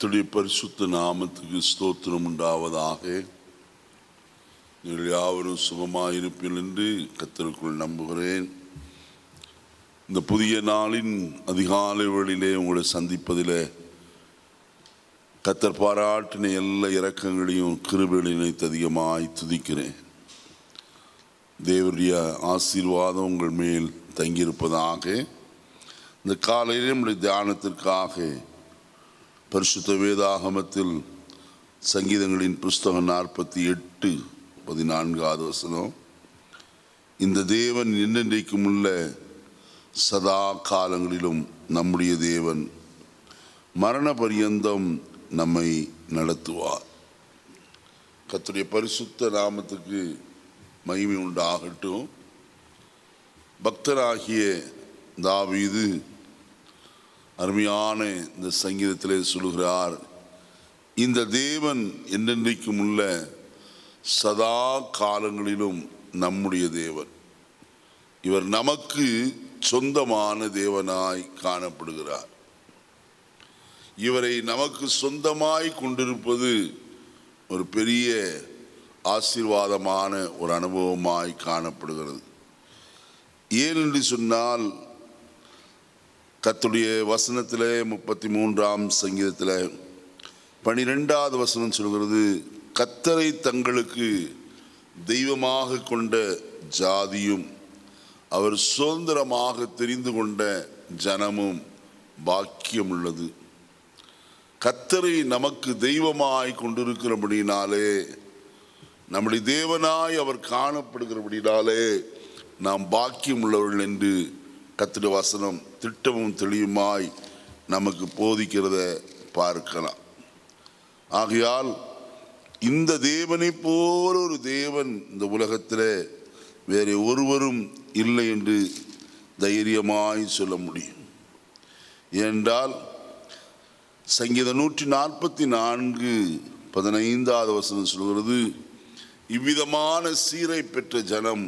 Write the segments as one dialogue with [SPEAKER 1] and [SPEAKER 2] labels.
[SPEAKER 1] கத்துடைய பரிசுத்த நாமத்துக்கு ஸ்தோத்திரம் உண்டாவதாக. நீங்கள் யாவரும் சுகமாயிருப்பீர்கள் என்று கத்திற்குள் நம்புகிறேன். இந்த புதிய நாளின் அதிகாலை வழியிலே உங்களை சந்திப்பதில் கத்தர் பாராட்டின எல்லா இரக்கங்களையும் கிருபைகளை நினைத்து அதிகமாய் துதிக்கிறேன். தேவருடைய ஆசீர்வாதம் உங்கள் மேல் தங்கியிருப்பதாக. இந்த காலையிலே நம்முடைய தியானத்திற்காக பரிசுத்த வேதாகமத்தில் சங்கீதங்களின் புஸ்தகம் நாற்பத்தி எட்டு பதினான்காவது வசனம். இந்த தேவன் என்னென்றைக்கும் உள்ள சதா காலங்களிலும் நம்முடைய தேவன் மரண பரியந்தம் நம்மை நடத்துவார். கத்துடைய பரிசுத்த நாமத்துக்கு மகிமை உண்டாகட்டும். பக்தராகிய தாவீது அருமையான இந்த சங்கீதத்திலே சொல்கிறார் இந்த தேவன் என்றென்றைக்கும் உள்ள சதா காலங்களிலும் நம்முடைய தேவன். இவர் நமக்கு சொந்தமான தேவனாய் காணப்படுகிறார். இவரை நமக்கு சொந்தமாய் கொண்டிருப்பது ஒரு பெரிய ஆசீர்வாதமான ஒரு அனுபவமாய் காணப்படுகிறது. ஏனென்று சொன்னால் கத்துடைய வசனத்தில் முப்பத்தி மூன்றாம் சங்கீதத்தில் பனிரெண்டாவது வசனம் சொல்கிறது கத்தரை தங்களுக்கு தெய்வமாக கொண்ட ஜாதியும் அவர் சுதந்திரமாக தெரிந்து கொண்ட ஜனமும் பாக்கியம் உள்ளது கத்தரை நமக்கு தெய்வமாய் கொண்டிருக்கிறபடினாலே நம்முடைய தேவனாய் அவர் காணப்படுகிறபடினாலே நாம் பாக்கியம் உள்ளவர்கள் என்று கத்திர வசனம் திட்டமும் தெளிவுமாய் நமக்கு போதிக்கிறத பார்க்கலாம். ஆகையால் இந்த தேவனை போல ஒரு தேவன் இந்த உலகத்தில் வேறு ஒருவரும் இல்லை என்று தைரியமாய் சொல்ல முடியும். ஏனென்றால் சங்கீத நூற்றி நாற்பத்தி நான்கு பதினைந்தாவது வசனம் சொல்கிறது இவ்விதமான சீரை பெற்ற ஜனம்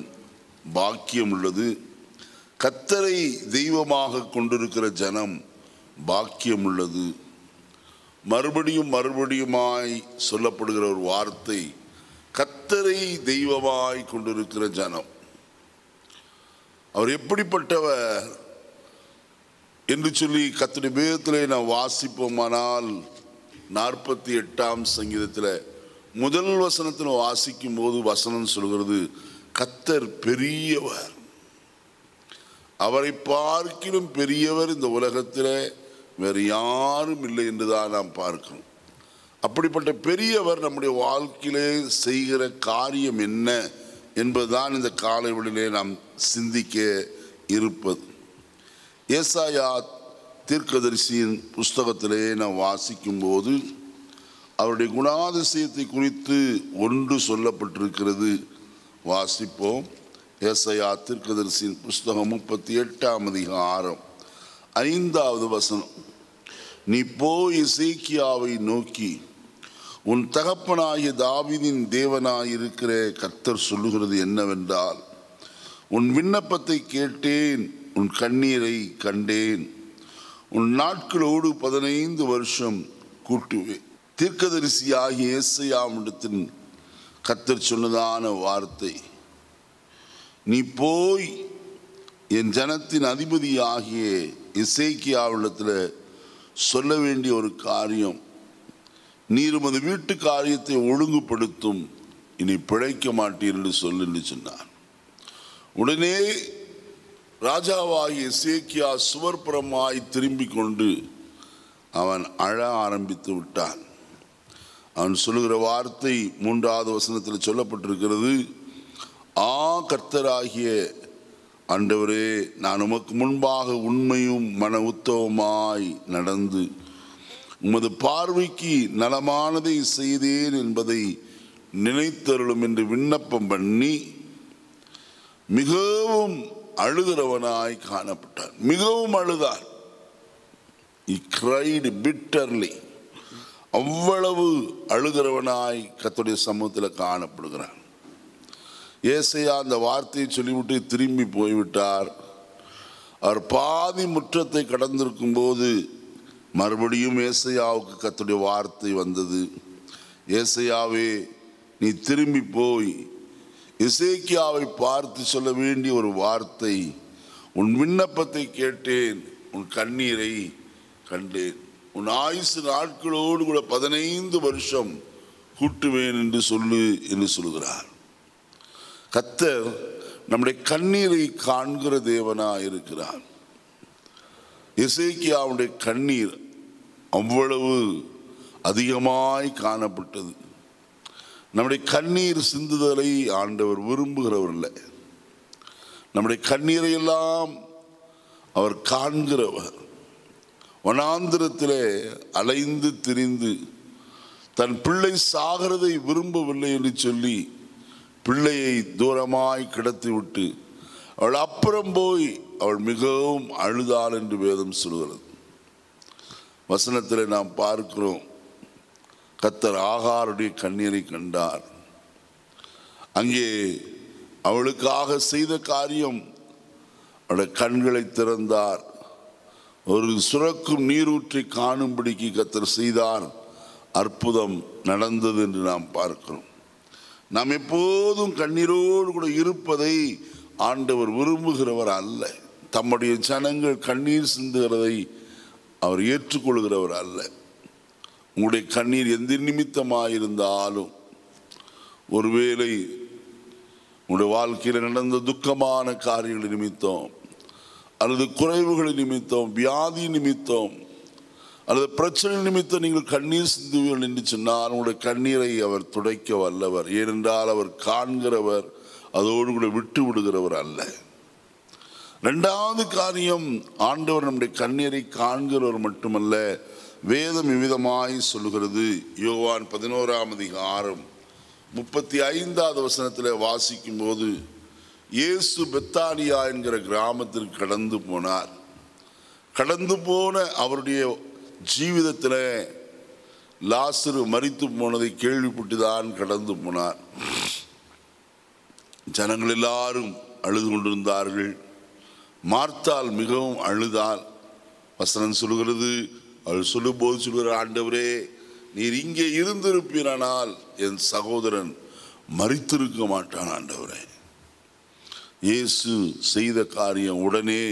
[SPEAKER 1] பாக்கியம் உள்ளது. கத்தரை தெய்வமாக கொண்டிருக்கிற ஜனம் பாக்கியம் உள்ளது மறுபடியும் மறுபடியுமாய் சொல்லப்படுகிற ஒரு வார்த்தை கத்தரை தெய்வமாய் கொண்டிருக்கிற ஜனம். அவர் எப்படிப்பட்டவர் என்று சொல்லி கத்துடைய வேதத்திலே நாம் வாசிப்போமானால் நாற்பத்தி எட்டாம் சங்கீதத்தில் முதல் வசனத்தில் வாசிக்கும் போது வசனம் சொல்கிறது கத்தர் பெரியவர். அவரை பார்க்கிலும் பெரியவர் இந்த உலகத்தில் வேறு யாரும் இல்லை என்றுதான் நாம் பார்க்கிறோம். அப்படிப்பட்ட பெரியவர் நம்முடைய வாழ்க்கையிலே செய்கிற காரியம் என்ன என்பதுதான் இந்த காலைவெளியிலே நாம் சிந்திக்க இருப்பது. ஏசாயா தீர்க்கதரிசியின் புஸ்தகத்திலே நாம் வாசிக்கும் போது அவருடைய குணாதிசயத்தை குறித்து ஒன்று சொல்லப்பட்டிருக்கிறது. வாசிப்போம். ஏசையா திருக்கதரிசியின் புஸ்தகம் முப்பத்தி எட்டாம் அதிகாரம். ஐந்தாவது வசனம். நீ போய் இசைக்கியாவை நோக்கி. உன் தகப்பனாகிய தாவிதின் தேவனாயிருக்கிற கர்த்தர் சொல்லுகிறது என்னவென்றால் உன் விண்ணப்பத்தை கேட்டேன் உன் கண்ணீரை கண்டேன். உன் நாட்களோடு பதினைந்து வருஷம் கூட்டுவேன். தீர்க்கதரிசியாகிய ஏசையாமிடத்தின் கத்தர் சொன்னதான வார்த்தை. நீ போய் என் ஜனத்தின் அதிபதியாகிய இசைக்கியாவிடத்தில் சொல்ல வேண்டிய ஒரு காரியம். நீர் உமது வீட்டு காரியத்தை ஒழுங்குபடுத்தும். இனி பிழைக்க மாட்டீர் என்று சொல் என்று சொன்னார். உடனே ராஜாவாகிய சேக்கியா சுவர்புறமாய் திரும்பி கொண்டு அவன் அழ ஆரம்பித்து விட்டான். அவன் சொல்லுகிற வார்த்தை மூன்றாவது வசனத்தில் சொல்லப்பட்டிருக்கிறது. ஆ கர்த்தராகிய ஆண்டவரே நான் உமக்கு முன்பாக உண்மையும் மன உத்தவமாய் நடந்து உமது பார்வைக்கு நலமானதை செய்தேன் என்பதை நினைத்தருளும் என்று விண்ணப்பம் பண்ணி மிகவும் அழுகிறவனாய் காணப்பட்டார். மிகவும் அழுதார். கிரைடு பிட்டர்லி அவ்வளவு அழுகிறவனாய் கத்துடைய சமூகத்தில் காணப்படுகிறான் ஏசையா அந்த வார்த்தையை சொல்லிவிட்டு திரும்பி போய்விட்டார். அவர் பாதி முற்றத்தை கடந்திருக்கும் போது மறுபடியும் ஏசையாவுக்கு கத்துடைய வார்த்தை வந்தது. ஏசையாவே நீ திரும்பி போய் இசைக்கியாவை பார்த்து சொல்ல வேண்டிய ஒரு வார்த்தை உன் விண்ணப்பத்தை கேட்டேன் உன் கண்ணீரை கண்டேன். உன் ஆயுசு நாட்களோடு கூட பதினைந்து வருஷம் கூட்டுவேன் என்று சொல்லு என்று சொல்கிறார் கத்தர் நம்முடைய கண்ணீரை காண்கிற தேவனா இருக்கிறார் இசைக்கியாவுடைய கண்ணீர் அவ்வளவு அதிகமாய் காணப்பட்டது. நம்முடைய கண்ணீர் சிந்துதலை ஆண்டவர் விரும்புகிறவர் இல்லை நம்முடைய கண்ணீரை எல்லாம் அவர் காண்கிறவர். வனாந்திரத்திலே அலைந்து திரிந்து தன் பிள்ளை சாகிறதை விரும்பவில்லை என்று சொல்லி பிள்ளையை தூரமாய் கிடத்திவிட்டு அவள் அப்புறம் போய் அவள் மிகவும் அழுதாள் என்று வேதம் சொல்கிறது. வசனத்தில் நாம் பார்க்கிறோம் கத்தர் ஆகாருடைய கண்ணீரை கண்டார். அங்கே அவளுக்காக செய்த காரியம் அவளை கண்களை திறந்தார். ஒரு சுரக்கும் நீரூற்றை காணும்படிக்கு கத்தர் செய்தார். அற்புதம் நடந்தது என்று நாம் பார்க்கிறோம். நாம் எப்போதும் கண்ணீரோடு கூட இருப்பதை ஆண்டவர் விரும்புகிறவர் அல்ல. தம்முடைய ஜனங்கள் கண்ணீர் சிந்துகிறதை அவர் ஏற்றுக்கொள்கிறவர் அல்ல. உங்களுடைய கண்ணீர் எந்த நிமித்தமாயிருந்தாலும் ஒருவேளை உங்களுடைய வாழ்க்கையில் நடந்த துக்கமான காரியங்கள் நிமித்தம் அல்லது குறைவுகள் நிமித்தம் வியாதி நிமித்தம் அல்லது பிரச்சனை நிமித்தம் நீங்கள் கண்ணீர் சிந்துவீர்கள் என்று சொன்னால் உங்களுடைய கண்ணீரை அவர் துடைக்க வல்லவர். ஏனென்றால் அவர் காண்கிறவர் அதோடு கூட விட்டு விடுகிறவர் அல்ல. ரெண்டாவது காரியம் ஆண்டவர் நம்முடைய கண்ணீரை காண்கிறவர் மட்டுமல்ல வேதம் விவிதமாய் சொல்லுகிறது. யோவான் பதினோராம் அதிகாரம் முப்பத்தி ஐந்தாவது வசனத்தில் வாசிக்கும் போது இயேசு பெத்தானியா என்கிற கிராமத்திற்கு கடந்து போனார். கடந்து போன அவருடைய ஜீவிதத்தில் லாசரு மறித்து போனதை கேள்விப்பட்டுதான் கடந்து போனார். ஜனங்கள் எல்லாரும் அழுது கொண்டிருந்தார்கள். மார்த்தால் மிகவும் அழுதால் வசனம் சொல்கிறது அவள் சொல்லும்போது சொல்கிற ஆண்டவரே நீர் இங்கே இருந்திருப்பீரானால் என் சகோதரன் மறித்திருக்க மாட்டான் ஆண்டவரே. இயேசு செய்த காரியம் உடனே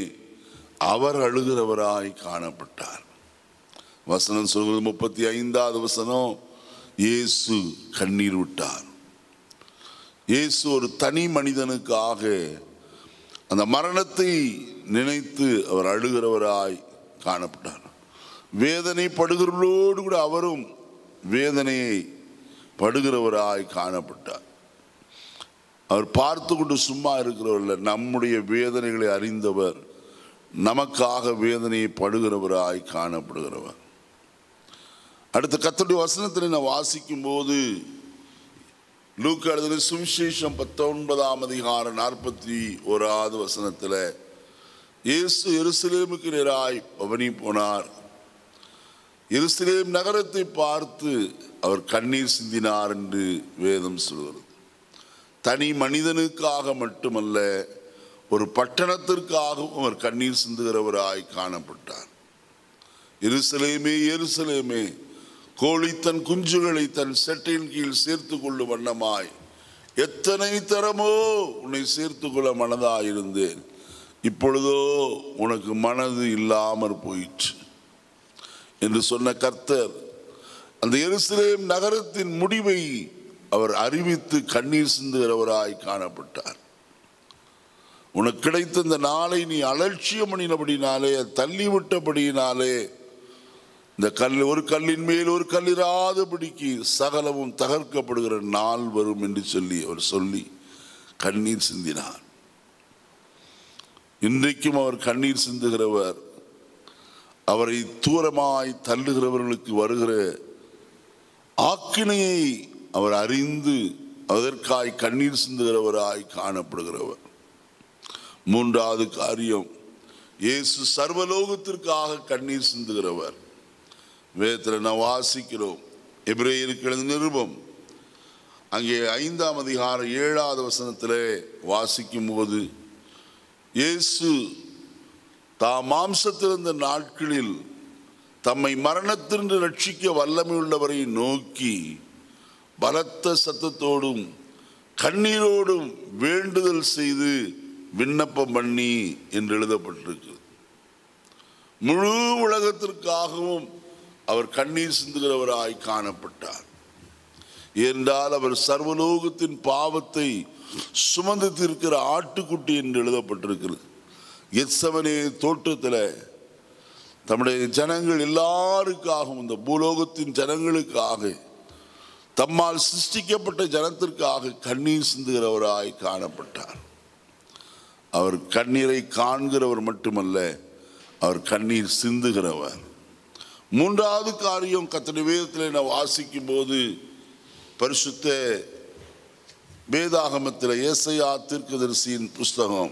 [SPEAKER 1] அவர் அழுகிறவராய் காணப்பட்டார். வசனம் சொல்கிறது முப்பத்தி ஐந்தாவது வசனம். இயேசு கண்ணீர் விட்டார். இயேசு ஒரு தனி மனிதனுக்காக அந்த மரணத்தை நினைத்து அவர் அழுகிறவராய் காணப்பட்டார். வேதனை படுகிறவர்களோடு கூட அவரும் வேதனையை படுகிறவராய் காணப்பட்டார். அவர் பார்த்து கொண்டு சும்மா இருக்கிறவர்கள் நம்முடைய வேதனைகளை அறிந்தவர் நமக்காக வேதனையை படுகிறவராய் காணப்படுகிறவர். அடுத்த கத்தோடைய வசனத்தில் நான் வாசிக்கும் போது லூக்கு எழுதின சுவிசேஷம் பத்தொன்பதாம் அதிகாரம் நாற்பத்தி ஓராவது வசனத்தில் இயேசு எருசலேமுக்கு நேராய் பவனி போனார். எருசலேம் நகரத்தை பார்த்து அவர் கண்ணீர் சிந்தினார் என்று வேதம் சொல்கிறது. தனி மனிதனுக்காக மட்டுமல்ல ஒரு பட்டணத்திற்காகவும் அவர் கண்ணீர் சிந்துகிறவராய் காணப்பட்டார். எருசலேமே எருசலேமே கோழி தன் குஞ்சுகளை தன் செட்டையின் கீழ் சேர்த்து கொள்ளும் வண்ணமாய். எத்தனை தரமோ உன்னை சேர்த்து கொள்ள மனதாயிருந்தேன். இப்பொழுதோ உனக்கு மனது இல்லாமற் போயிற்று. என்று சொன்ன கர்த்தர் அந்த எருசலேம் நகரத்தின் முடிவை அவர் அறிவித்து கண்ணீர் சிந்துகிறவராய் காணப்பட்டார். உனக்கு கிடைத்த இந்த நாளை நீ அலட்சியம் பண்ணினபடினாலே தள்ளிவிட்டபடியினாலே இந்த கல் ஒரு கல்லின் மேல் ஒரு கல்லிராதபடிக்கு சகலமும் தகர்க்கப்படுகிற நாள் வரும் என்று சொல்லி அவர் சொல்லி கண்ணீர் சிந்தினார். இன்றைக்கும் அவர் கண்ணீர் சிந்துகிறவர் அவரை தூரமாய் தள்ளுகிறவர்களுக்கு வருகிற ஆக்கினையை அவர் அறிந்து அதற்காய் கண்ணீர் சிந்துகிறவராய் காணப்படுகிறவர். மூன்றாவது காரியம் இயேசு சர்வலோகத்திற்காக கண்ணீர் சிந்துகிறவர். வேதத்தில் நான் வாசிக்கிறோம். எபிரேயருக்கு எழுந்த நிருபம். அங்கே ஐந்தாம் அதிகாரம் ஏழாவது வசனத்திலே வாசிக்கும் போது இயேசு தாம் மாம்சத்திருந்த நாட்களில் தம்மை மரணத்திற்கு ரட்சிக்க வல்லமையுள்ளவரை நோக்கி பலத்த சத்தத்தோடும் கண்ணீரோடும் வேண்டுதல் செய்து விண்ணப்பம் பண்ணி என்று எழுதப்பட்டிருக்கு முழு உலகத்திற்காகவும் அவர் கண்ணீர் சிந்துகிறவராய் காணப்பட்டார். என்றால் அவர் சர்வலோகத்தின் பாவத்தை சுமந்து தீர்க்கிற ஆட்டுக்குட்டி என்று எழுதப்பட்டிருக்கிறது. எத்சவனே தோட்டத்தில் தம்முடைய ஜனங்கள் எல்லாருக்காகவும் இந்த பூலோகத்தின் ஜனங்களுக்காக தம்மால் சிருஷ்டிக்கப்பட்ட ஜனத்திற்காக கண்ணீர் சிந்துகிறவராய் காணப்பட்டார். அவர் கண்ணீரை காண்கிறவர் மட்டுமல்ல அவர் கண்ணீர் சிந்துகிறவர். மூன்றாவது காரியம் கத்தனை வேதத்தில் நான் வாசிக்கும் போது பரிசுத்த வேதாகமத்தில் ஏசையா தீர்க்கதரிசியின் புஸ்தகம்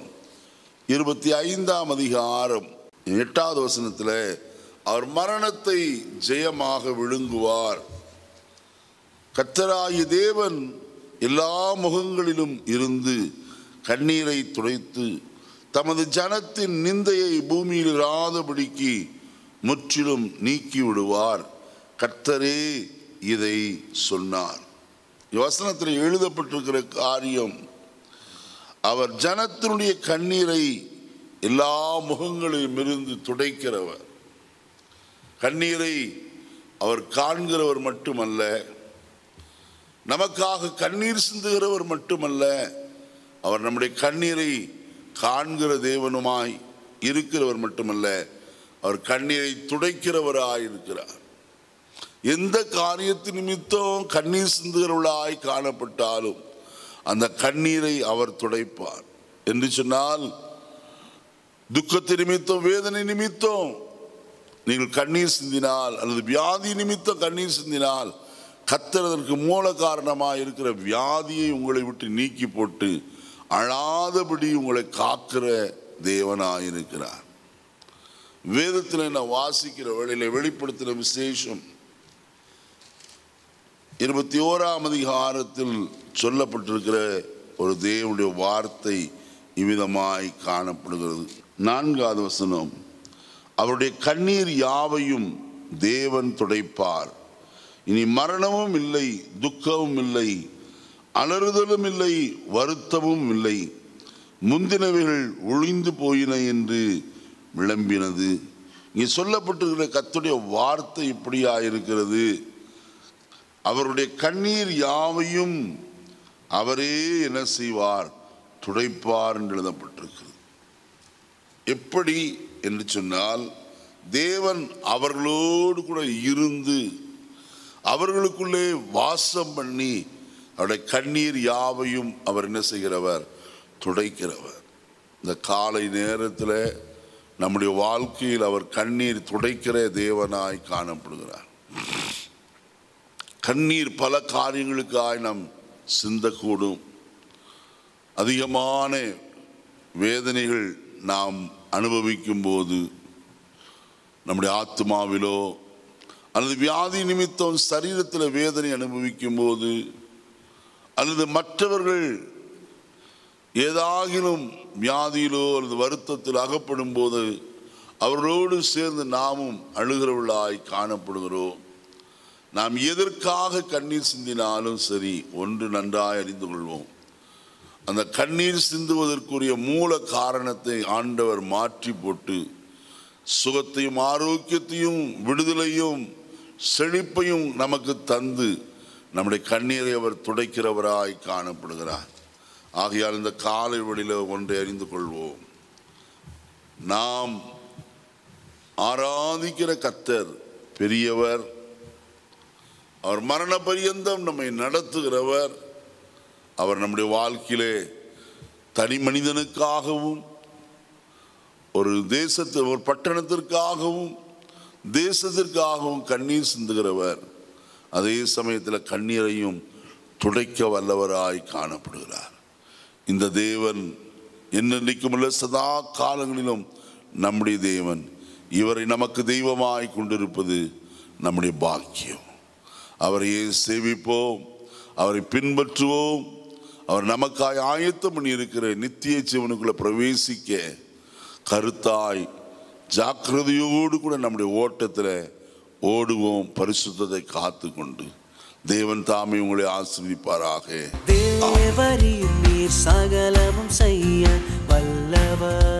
[SPEAKER 1] இருபத்தி ஐந்தாம் அதிகாரம் எட்டாவது வசனத்தில் அவர் மரணத்தை ஜெயமாக விழுங்குவார். கத்தராயி தேவன் எல்லா முகங்களிலும் இருந்து கண்ணீரை துடைத்து தமது ஜனத்தின் நிந்தையை பூமியில் இராதபடிக்கு முற்றிலும் நீக்கி விடுவார். கர்த்தரே இதை சொன்னார். வசனத்தில் எழுதப்பட்டிருக்கிற காரியம் அவர் ஜனத்தினுடைய கண்ணீரை எல்லா முகங்களையும் இருந்து துடைக்கிறவர். கண்ணீரை அவர் காண்கிறவர் மட்டுமல்ல நமக்காக கண்ணீர் சிந்துகிறவர் மட்டுமல்ல அவர் நம்முடைய கண்ணீரை காண்கிற தேவனுமாய் இருக்கிறவர் மட்டுமல்ல அவர் கண்ணீரை துடைக்கிறவராய் இருக்கிறார் எந்த காரியத்து நிமித்தம் கண்ணீர் சிந்துகிறவளாய் காணப்பட்டாலும் அந்த கண்ணீரை அவர் துடைப்பார். என்று சொன்னால் துக்கத்து நிமித்தம் வேதனை நிமித்தம் நீங்கள் கண்ணீர் சிந்தினால் அல்லது வியாதி நிமித்தம் கண்ணீர் சிந்தினால் கத்துறதற்கு மூல காரணமாக இருக்கிற வியாதியை உங்களை விட்டு நீக்கி போட்டு அழாதபடி உங்களை காக்கிற தேவனாயிருக்கிறார். வேதத்தில் நான் வாசிக்கிற வேளையில் வெளிப்படுத்தின விசேஷம் இருபத்தி ஓராம் அதிகாரத்தில் சொல்லப்பட்டிருக்கிற ஒரு தேவனுடைய வார்த்தை இவ்விதமாய் காணப்படுகிறது. நான்காவது வசனம் அவருடைய கண்ணீர் யாவையும் தேவன் துடைப்பார். இனி மரணமும் இல்லை துக்கமும் இல்லை அலறுதலும் இல்லை வருத்தமும் இல்லை. முந்தினவைகள் ஒழிந்து போயின என்று விளம்பினது. இங்கே சொல்லப்பட்டிருக்கிற கத்துடைய வார்த்தை இப்படியா இருக்கிறது? அவருடைய கண்ணீர் யாவையும் அவரே என்ன செய்வார்? துடைப்பார் என்று எழுதப்பட்டிருக்கிறது. எப்படி என்று சொன்னால் தேவன் அவர்களோடு கூட இருந்து அவர்களுக்குள்ளே வாசம் பண்ணி அவருடைய கண்ணீர் யாவையும் அவர் என்ன செய்கிறவர்? துடைக்கிறவர். இந்த காலை நேரத்தில் நம்முடைய வாழ்க்கையில் அவர் கண்ணீர் துடைக்கிற தேவனாய் காணப்படுகிறார். கண்ணீர் பல காரியங்களுக்காய் நாம் சிந்தக்கூடும். அதிகமான வேதனைகள் நாம் அனுபவிக்கும் போது நம்முடைய ஆத்மாவிலோ அல்லது வியாதி நிமித்தம் சரீரத்தில் வேதனை அனுபவிக்கும் போது அல்லது மற்றவர்கள் ஏதாகிலும் வியாதியிலோ அல்லது வருத்தத்தில் அகப்படும் போது அவர்களோடு சேர்ந்து நாமும் அழுகிறவர்களாய் காணப்படுகிறோம். நாம் எதற்காக கண்ணீர் சிந்தினாலும் சரி ஒன்று நன்றாய் அறிந்து கொள்வோம். அந்த கண்ணீர் சிந்துவதற்குரிய மூல காரணத்தை ஆண்டவர் மாற்றி போட்டு சுகத்தையும் ஆரோக்கியத்தையும் விடுதலையும் செழிப்பையும் நமக்கு தந்து நம்முடைய கண்ணீரை அவர் துடைக்கிறவராய் காணப்படுகிறார். ஆகையால் இந்த காலை வழியில் ஒன்றை அறிந்து கொள்வோம். நாம் ஆராதிக்கிற கத்தர் பெரியவர். அவர் மரண பரியந்தம் நம்மை நடத்துகிறவர். அவர் நம்முடைய வாழ்க்கையிலே தனி மனிதனுக்காகவும் ஒரு தேசத்து ஒரு பட்டணத்திற்காகவும் தேசத்திற்காகவும் கண்ணீர் சிந்துகிறவர். அதே சமயத்தில் கண்ணீரையும் துடைக்க வல்லவராய் காணப்படுகிறார். இந்த தேவன் என்னென்றைக்கும் உள்ள சதா காலங்களிலும் நம்முடைய தேவன். இவரை நமக்கு தெய்வமாய் கொண்டிருப்பது நம்முடைய பாக்கியம். அவரையே சேவிப்போம் அவரை பின்பற்றுவோம் அவர் நமக்காய் ஆயத்தம் பண்ணி இருக்கிற நித்திய ஜீவனுக்குள்ளே பிரவேசிக்க கருத்தாய் ஜாக்கிரதையோடு கூட நம்முடைய ஓட்டத்தில் ஓடுவோம் பரிசுத்தத்தை காத்து கொண்டு தேவன் தாமே உங்களை ஆசிர்வதிப்பாராக.
[SPEAKER 2] தேவரின் நீர் சகலமும் செய்ய வல்லவர்.